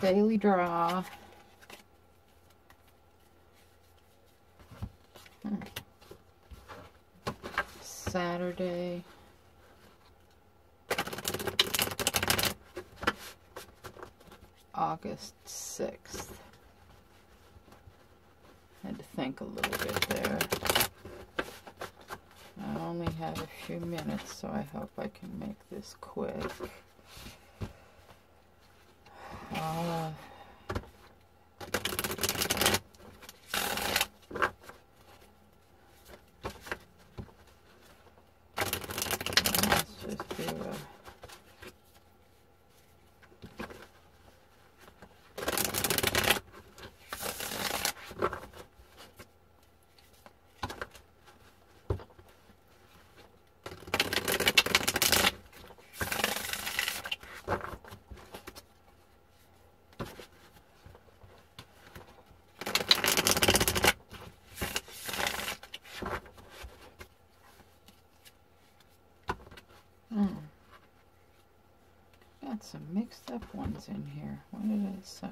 daily draw. Saturday. August 6th. Had to think a little bit there. I only have a few minutes, so I hope I can make this quick. 然后呢 Got some mixed up ones in here. What did it say?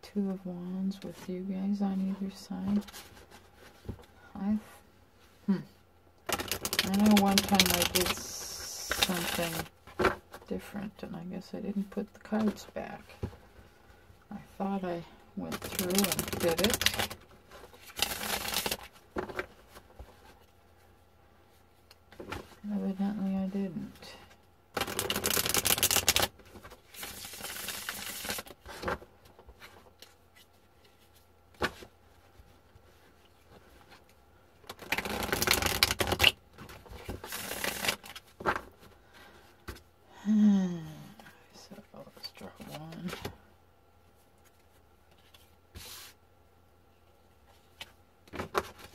Two of Wands with you guys on either side. I, hmm. I know one time I did something different, and I guess I didn't put the cards back. I thought I went through and did it. Evidently I didn't. so let's draw one.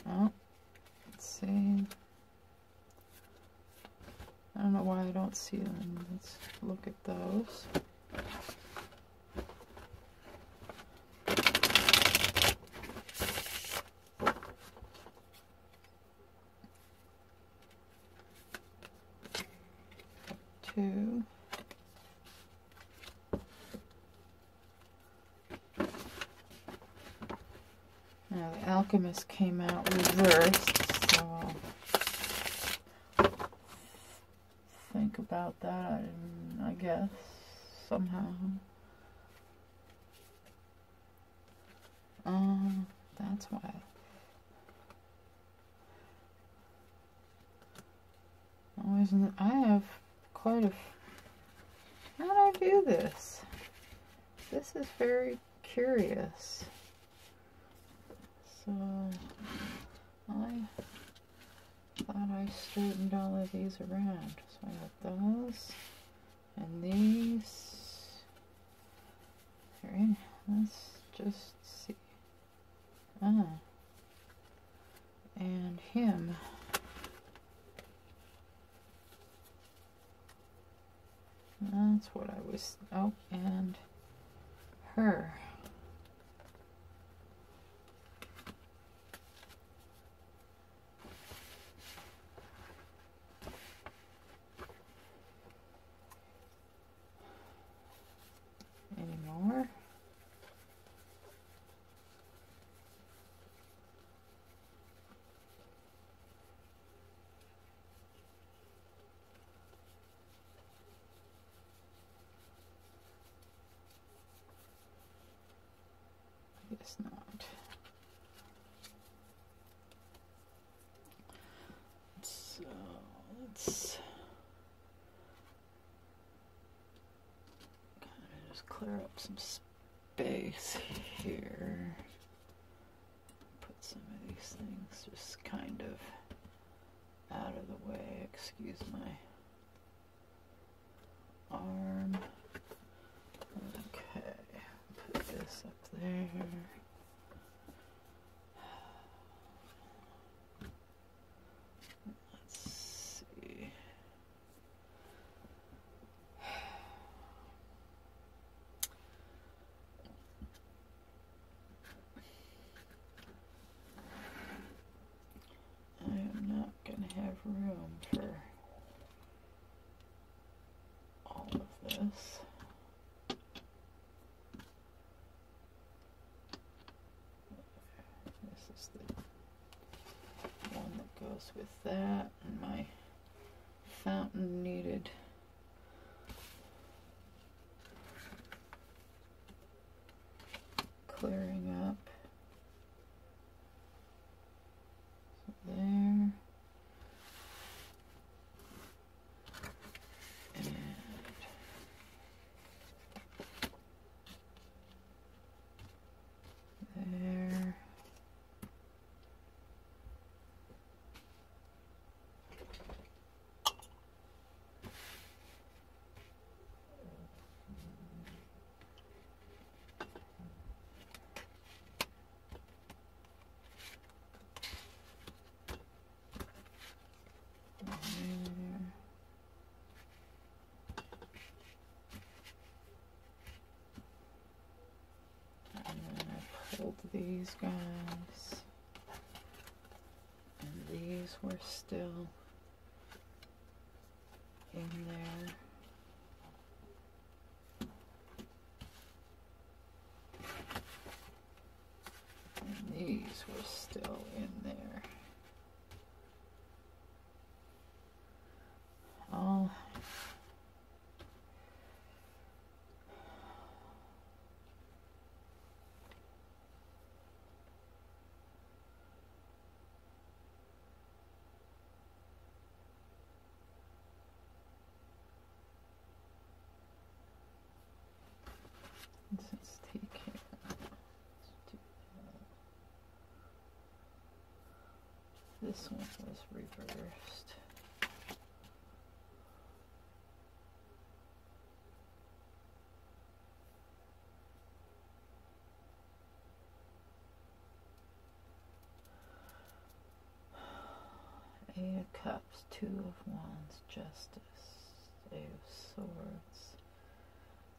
Oh, let's see. I don't see them. Let's look at those. Two. Now the alchemist came out reversed, so I'll think about that, and I guess, somehow. Um, that's why. Isn't it? I have quite a. How do I do this? This is very curious. So, I thought I straightened all of these around. So I got those and these. Okay, let's just see. Ah. And him. That's what I was. Oh, and her. I guess not. So let's kind of just clear up some space here. Put some of these things just kind of out of the way. Excuse my arm. Okay, put this up there. brushes. This is the one that goes with that, and my fountain needed clearing. These guys. And these were still in there. And these were still in there. All Let's just take care. Let's do that. This one was reversed. Eight of Cups, Two of Wands, Justice, Eight of Swords,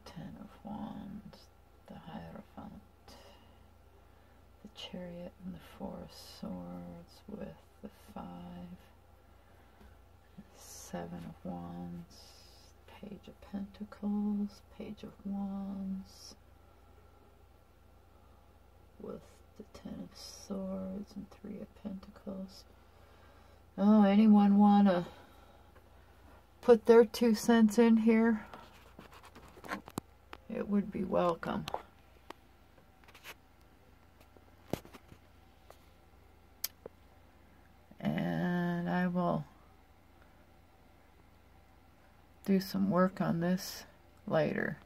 Ten of Wands, the Hierophant, the Chariot, and the Four of Swords with the Five, Seven of Wands, Page of Pentacles, Page of Wands, with the Ten of Swords and Three of Pentacles. Oh, anyone want to put their two cents in here? It would be welcome. And I will do some work on this later.